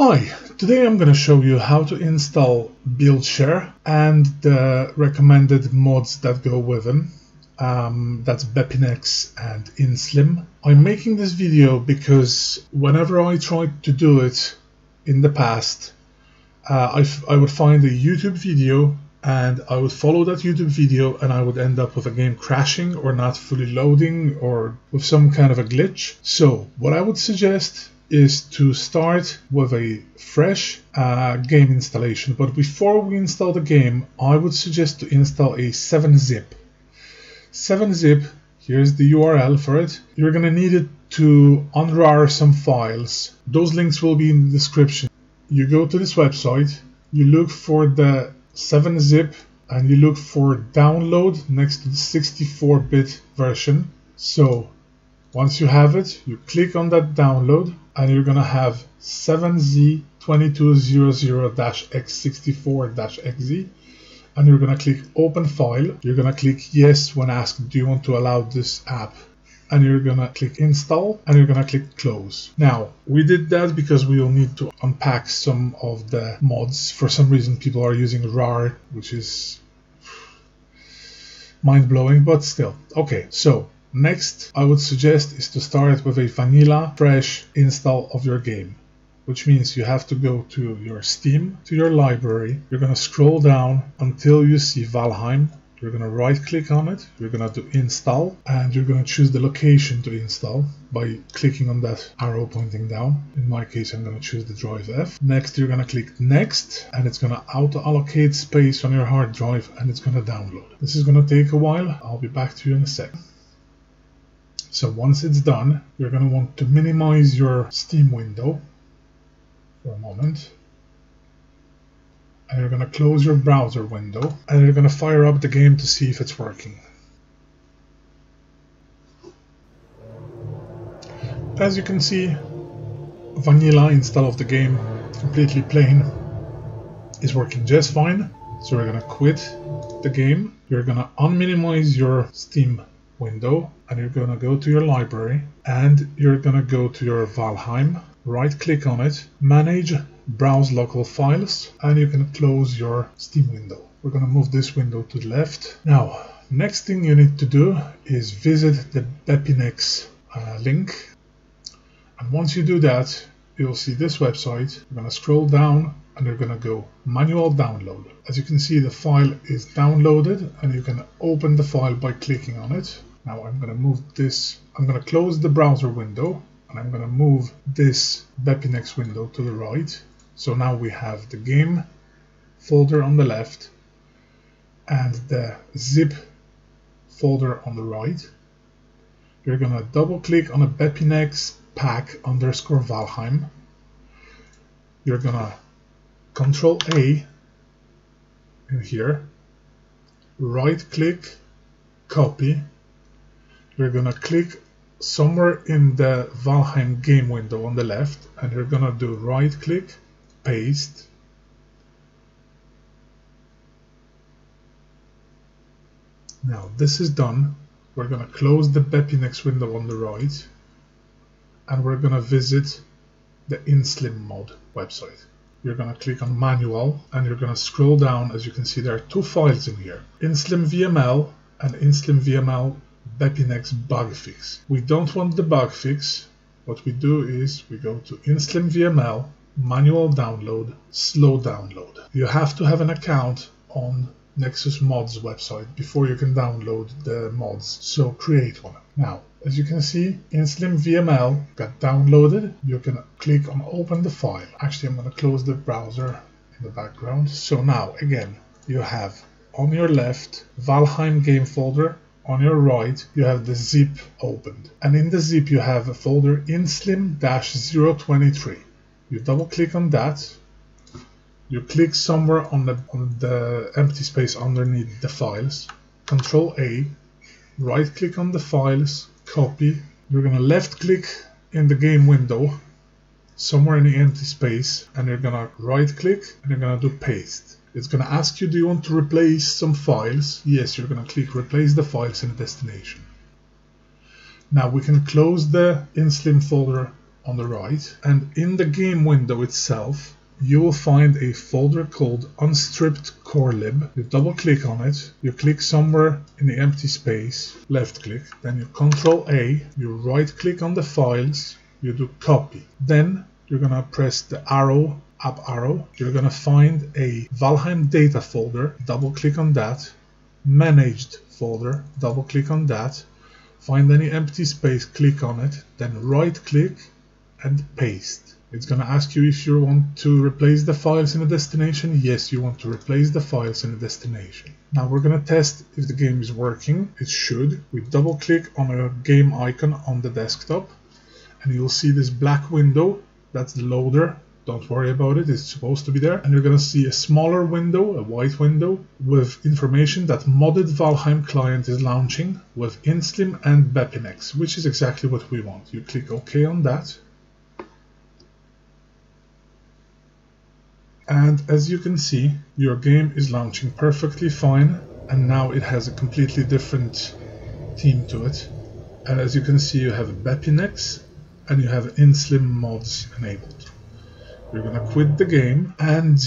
Hi, today I'm going to show you how to install BuildShare and the recommended mods that go with them. Um, that's Bepinex and InSlim. I'm making this video because whenever I tried to do it in the past, uh, I, would find a YouTube video and I would follow that YouTube video and I would end up with a game crashing or not fully loading or with some kind of a glitch. So what I would suggest is to start with a fresh uh, game installation. But before we install the game, I would suggest to install a 7-zip. 7-zip, here's the URL for it. You're gonna need it to unrar some files. Those links will be in the description. You go to this website, you look for the 7-zip and you look for download next to the 64-bit version. So once you have it, you click on that download and you're gonna have 7z2200-x64-exe and you're gonna click open file. You're gonna click yes when asked do you want to allow this app and you're gonna click install and you're gonna click close. Now we did that because we will need to unpack some of the mods. For some reason people are using RAR which is mind-blowing but still. Okay so Next, I would suggest is to start with a vanilla fresh install of your game, which means you have to go to your Steam, to your library, you're going to scroll down until you see Valheim, you're going to right click on it, you're going to do install, and you're going to choose the location to install by clicking on that arrow pointing down. In my case, I'm going to choose the drive F. Next, you're going to click next, and it's going to auto allocate space on your hard drive and it's going to download. This is going to take a while. I'll be back to you in a second. So once it's done, you're going to want to minimize your Steam window for a moment. And you're going to close your browser window and you're going to fire up the game to see if it's working. As you can see, vanilla install of the game, completely plain, is working just fine. So we're going to quit the game. You're going to unminimize your Steam window and you're going to go to your library and you're going to go to your Valheim, right click on it, manage browse local files and you can close your Steam window. We're going to move this window to the left. Now, next thing you need to do is visit the Bepinex uh, link. And once you do that, you'll see this website. You're going to scroll down and you're going to go manual download. As you can see, the file is downloaded and you can open the file by clicking on it. Now I'm going to move this, I'm going to close the browser window and I'm going to move this Bepinex window to the right. So now we have the game folder on the left and the zip folder on the right. You're going to double click on a Bepinex pack underscore Valheim. You're going to control A in here, right click, copy, you're gonna click somewhere in the Valheim game window on the left and you're gonna do right click paste. Now this is done. We're gonna close the Bepinex window on the right and we're gonna visit the InSlim mod website. You're going to click on manual and you're going to scroll down. As you can see there are two files in here InSlim VML and InSlim VML Bepinex bug fix. We don't want the bug fix. What we do is we go to InSlim VML, manual download, slow download. You have to have an account on Nexus Mods website before you can download the mods, so create one. Now, as you can see, InSlim VML got downloaded. You can click on open the file. Actually, I'm going to close the browser in the background. So now, again, you have on your left Valheim game folder on your right, you have the zip opened. And in the zip, you have a folder in inslim-023. You double click on that. You click somewhere on the, on the empty space underneath the files. Control A. Right click on the files. Copy. You're to left click in the game window somewhere in the empty space and you're to right click and you're to do paste. It's going to ask you, do you want to replace some files? Yes, you're going to click replace the files in the destination. Now we can close the InSlim folder on the right, and in the game window itself, you will find a folder called unstripped core lib. You double click on it, you click somewhere in the empty space, left click, then you control A, you right click on the files, you do copy. Then you're gonna press the arrow, up arrow, you're gonna find a Valheim data folder, double click on that, managed folder, double click on that, find any empty space, click on it, then right click and paste. It's going to ask you if you want to replace the files in a destination. Yes, you want to replace the files in a destination. Now we're going to test if the game is working. It should. We double click on a game icon on the desktop and you'll see this black window. That's the loader. Don't worry about it, it's supposed to be there. And you're going to see a smaller window, a white window, with information that modded Valheim client is launching with Inslim and Bepinex, which is exactly what we want. You click OK on that And as you can see, your game is launching perfectly fine and now it has a completely different theme to it. And as you can see, you have Bepinex and you have InSlim mods enabled. You're gonna quit the game and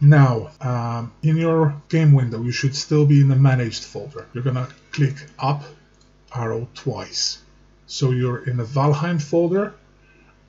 now um, in your game window you should still be in the managed folder. You're gonna click up arrow twice. So you're in the Valheim folder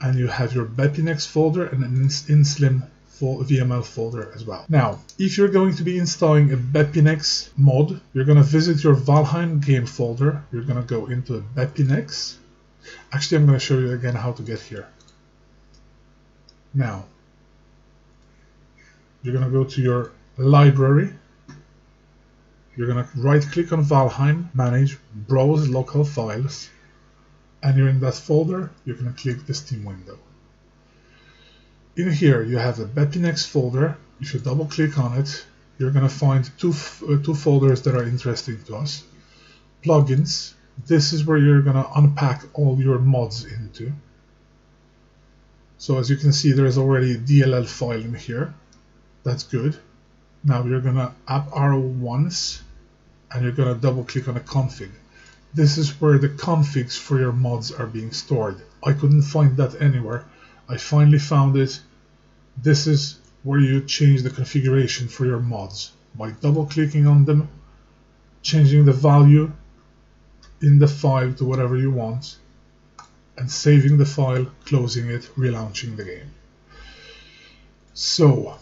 and you have your Bepinex folder and an InSlim VML folder as well. Now, if you're going to be installing a Bepinex mod, you're going to visit your Valheim game folder. You're going to go into Bepinex. Actually, I'm going to show you again how to get here. Now, you're going to go to your library. You're going to right click on Valheim, manage, browse local files, and you're in that folder. You're going to click the Steam window. In here you have a Bepinex folder. If you double click on it, you're going to find two, uh, two folders that are interesting to us. Plugins. This is where you're going to unpack all your mods into. So as you can see, there is already a DLL file in here. That's good. Now you're going to app arrow once and you're going to double click on a config. This is where the configs for your mods are being stored. I couldn't find that anywhere. I finally found it. This is where you change the configuration for your mods by double clicking on them, changing the value in the file to whatever you want, and saving the file, closing it, relaunching the game. So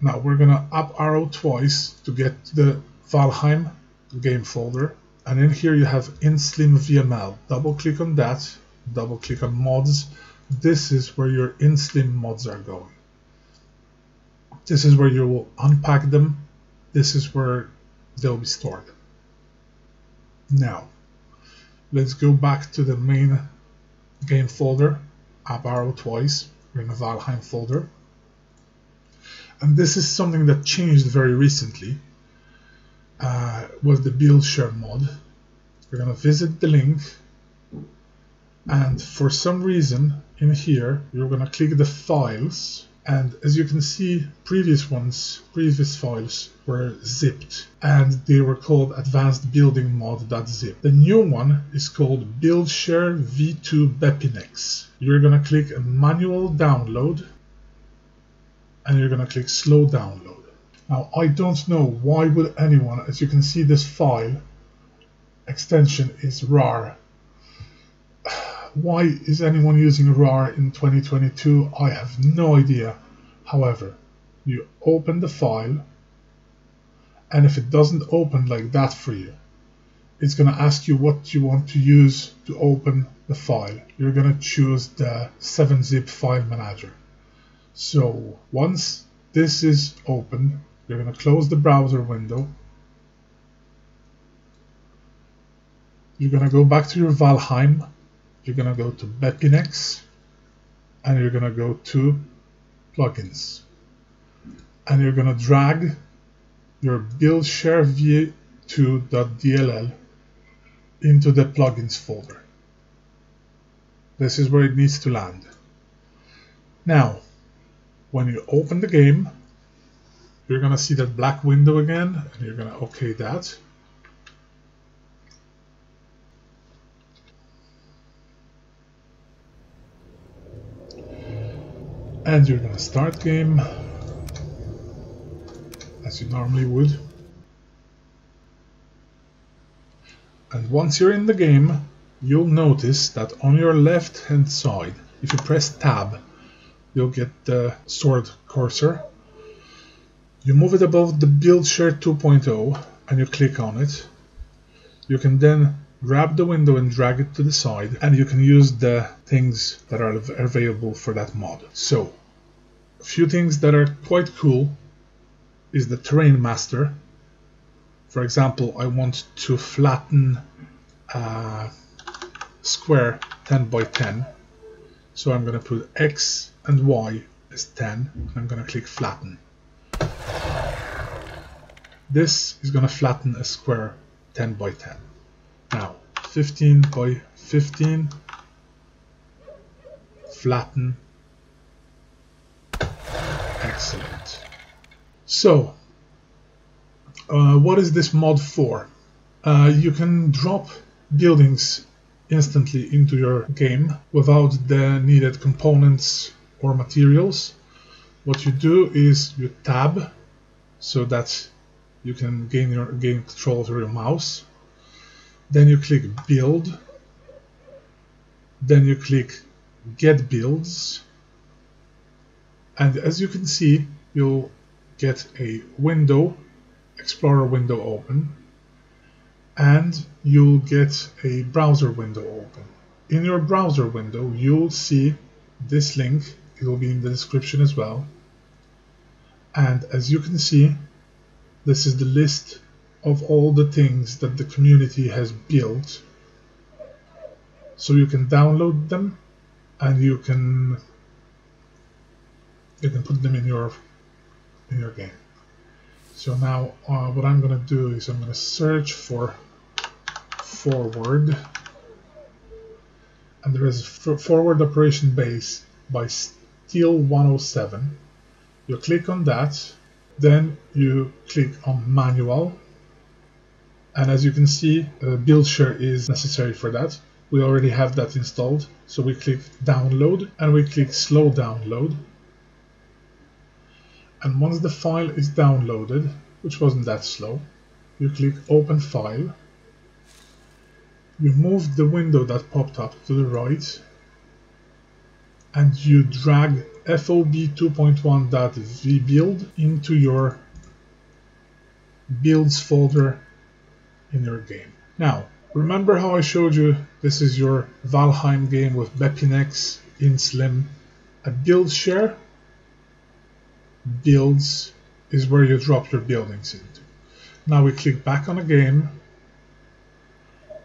now we're gonna up arrow twice to get the Valheim game folder and in here you have InSlim VML. Double click on that, double click on mods this is where your InSlim mods are going. This is where you will unpack them. This is where they'll be stored. Now, let's go back to the main game folder, up arrow twice, we're in the Valheim folder. And this is something that changed very recently uh, with the build share mod. We're going to visit the link and for some reason in here you're gonna click the files and as you can see previous ones previous files were zipped and they were called advanced building mod.zip the new one is called buildshare v2 bepinex. You're gonna click manual download and you're gonna click slow download. Now I don't know why would anyone as you can see this file extension is rar why is anyone using RAR in 2022? I have no idea. However, you open the file, and if it doesn't open like that for you, it's going to ask you what you want to use to open the file. You're going to choose the 7-zip file manager. So once this is open, you're going to close the browser window. You're going to go back to your Valheim you're going to go to Bepinex and you're going to go to plugins and you're going to drag your build share v2.dll into the plugins folder. This is where it needs to land. Now, when you open the game, you're going to see that black window again and you're going to OK that. And you're gonna start game. As you normally would. And once you're in the game you'll notice that on your left hand side if you press tab you'll get the sword cursor. You move it above the build share 2.0 and you click on it. You can then grab the window and drag it to the side and you can use the things that are available for that mod. So a few things that are quite cool is the terrain master. For example, I want to flatten a square 10 by 10. So I'm going to put X and Y as 10 and I'm going to click flatten. This is going to flatten a square 10 by 10. Now, 15 by 15, flatten, excellent. So, uh, what is this mod for? Uh, you can drop buildings instantly into your game without the needed components or materials. What you do is you tab so that you can gain your gain control over your mouse then you click build then you click get builds and as you can see you'll get a window explorer window open and you'll get a browser window open. In your browser window you'll see this link. It will be in the description as well. And as you can see this is the list of all the things that the community has built. So you can download them and you can you can put them in your in your game. So now uh, what I'm gonna do is I'm gonna search for forward. And there is forward operation base by Steel 107 you click on that then you click on manual. And as you can see uh, build share is necessary for that. We already have that installed. So we click download and we click slow download and once the file is downloaded which wasn't that slow you click open file you move the window that popped up to the right and you drag fob 2.1.vbuild into your builds folder in your game. Now, remember how I showed you this is your Valheim game with Bepinex in Slim. A build share, builds is where you drop your buildings into. Now we click back on the game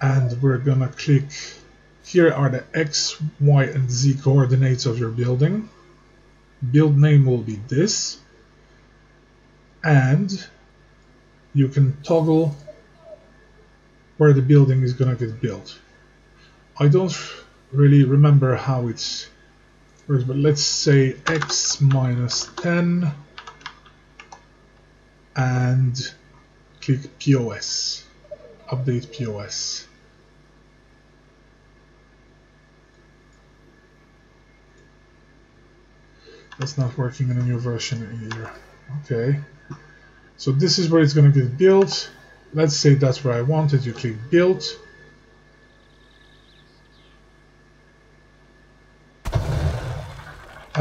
and we're gonna click here are the X, Y and Z coordinates of your building. Build name will be this and you can toggle where the building is gonna get built. I don't really remember how it's but let's say x minus 10 and click POS update POS that's not working in a new version either. Okay. So this is where it's going to get built. Let's say that's where I wanted, you click build.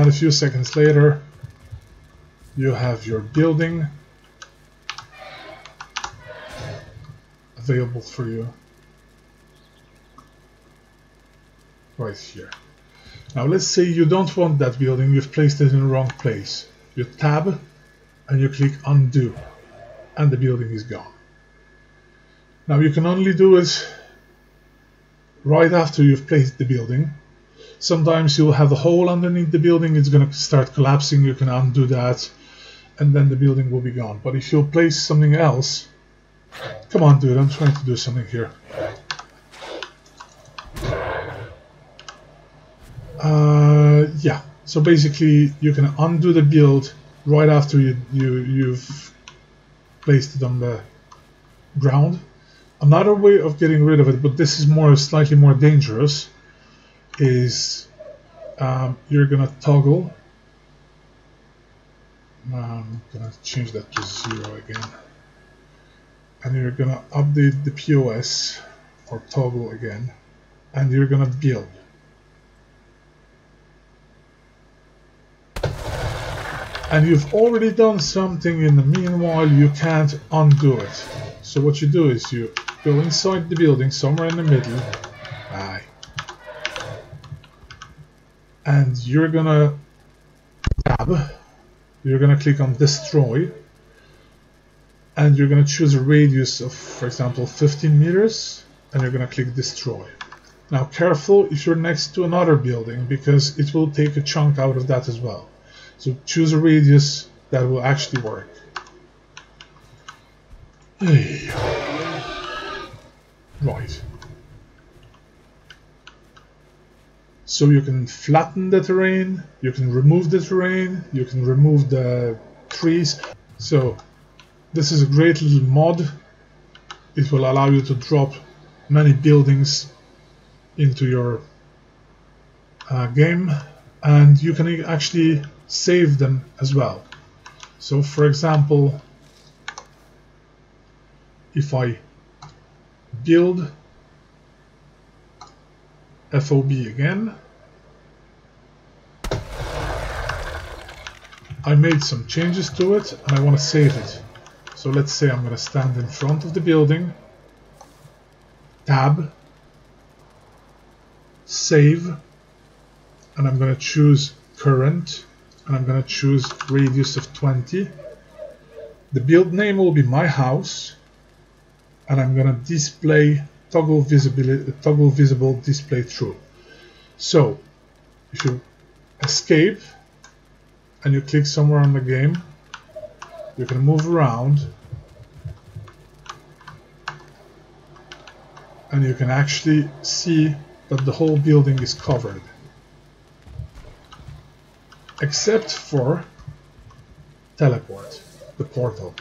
A few seconds later, you have your building available for you right here. Now let's say you don't want that building, you've placed it in the wrong place. You tab and you click undo and the building is gone. Now you can only do it right after you've placed the building. Sometimes you'll have a hole underneath the building, it's going to start collapsing, you can undo that, and then the building will be gone. But if you'll place something else, come on dude, I'm trying to do something here. Uh, yeah, so basically you can undo the build right after you, you, you've placed it on the ground Another way of getting rid of it, but this is more slightly more dangerous, is um, you're gonna toggle I'm gonna change that to zero again. And you're gonna update the POS or toggle again, and you're gonna build. And you've already done something in the meanwhile, you can't undo it. So what you do is you go inside the building, somewhere in the middle, aye, and you're gonna tab you're to click on destroy. And you're to choose a radius of for example 15 meters and you're to click destroy. Now careful if you're next to another building because it will take a chunk out of that as well. So choose a radius that will actually work. Right So you can flatten the terrain, you can remove the terrain, you can remove the trees. So this is a great little mod. It will allow you to drop many buildings into your uh, game and you can actually save them as well. So for example, if I build FOB again. I made some changes to it and I want to save it. So let's say I'm going to stand in front of the building, tab, save, and I'm going to choose current and I'm going to choose radius of 20. The build name will be my house and I'm going to display toggle visibility toggle visible display true so if you escape and you click somewhere on the game you can move around and you can actually see that the whole building is covered except for teleport the portal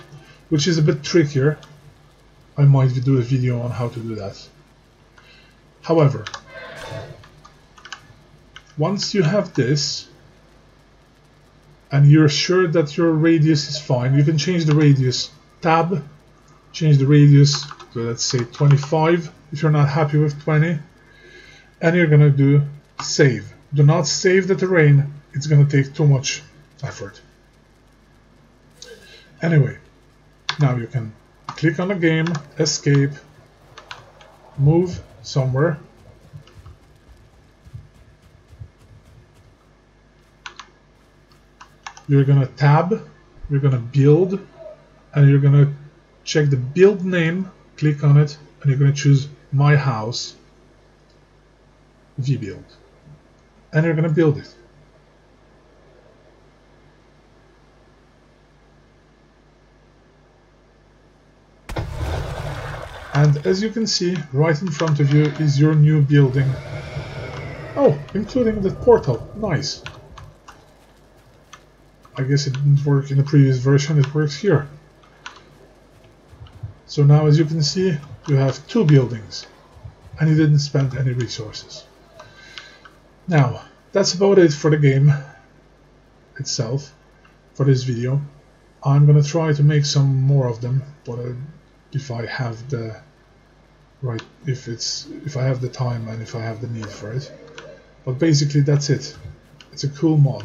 which is a bit trickier I might do a video on how to do that. However, once you have this, and you're sure that your radius is fine, you can change the radius. Tab, change the radius to let's say 25 if you're not happy with 20. And you're gonna do save. Do not save the terrain, it's gonna take too much effort. Anyway, now you can click on the game, escape, move somewhere. You're gonna tab, you're gonna build, and you're gonna check the build name, click on it, and you're gonna choose my house, vbuild. And you're gonna build it. And as you can see, right in front of you is your new building. Oh, including the portal. Nice. I guess it didn't work in the previous version, it works here. So now as you can see, you have two buildings. And you didn't spend any resources. Now, that's about it for the game itself, for this video. I'm gonna try to make some more of them, but uh, if I have the right if it's if I have the time and if I have the need for it but basically that's it it's a cool mod